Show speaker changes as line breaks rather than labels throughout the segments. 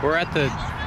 We're at the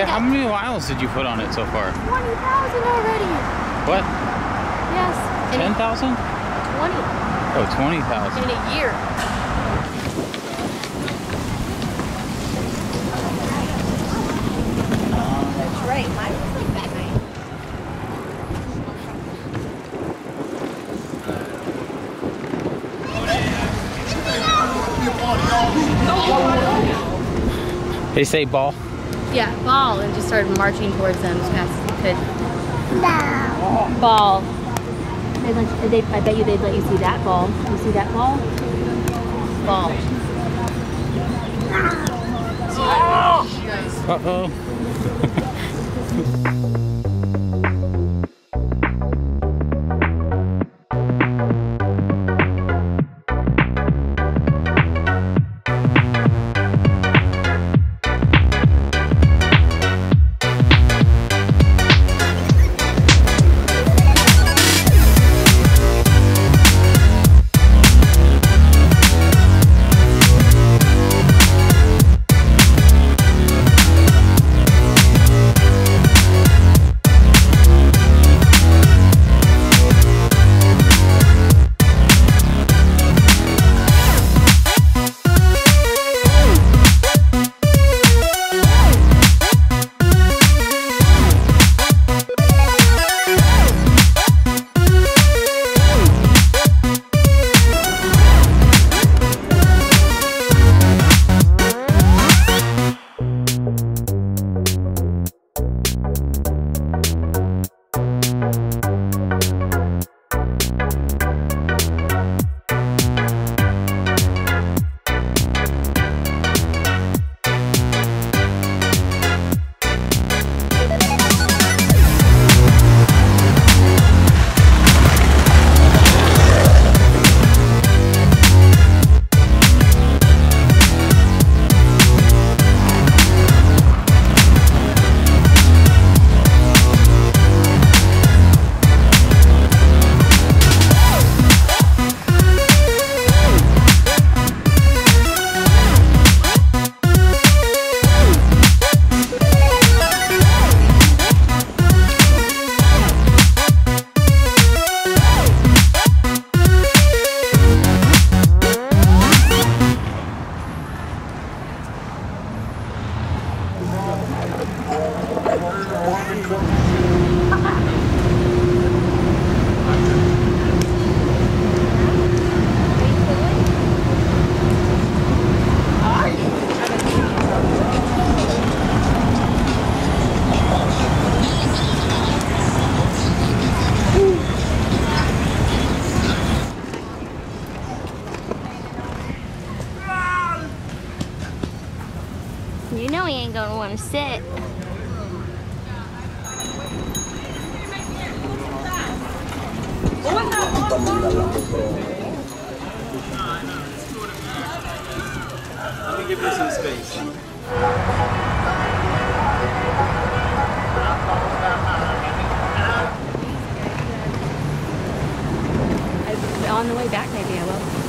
Yeah, how many miles did you put on it so far?
20,000 already.
What?
Yes.
10,000?
20.
Oh, 20,000.
In a year. That's right. Mine was like that.
They say ball.
Yeah, ball, and just started marching towards them as fast as he could. Ball. They'd let, they, I bet you they'd let you see that ball. You see that ball? Ball.
Uh-oh.
You sit.
Let me give you some space.
On the way back, maybe I will.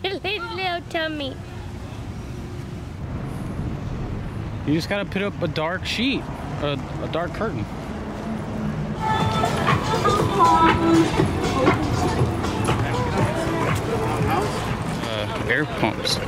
little, little tummy.
You just gotta put up a dark sheet, a, a dark curtain. Uh, air pumps.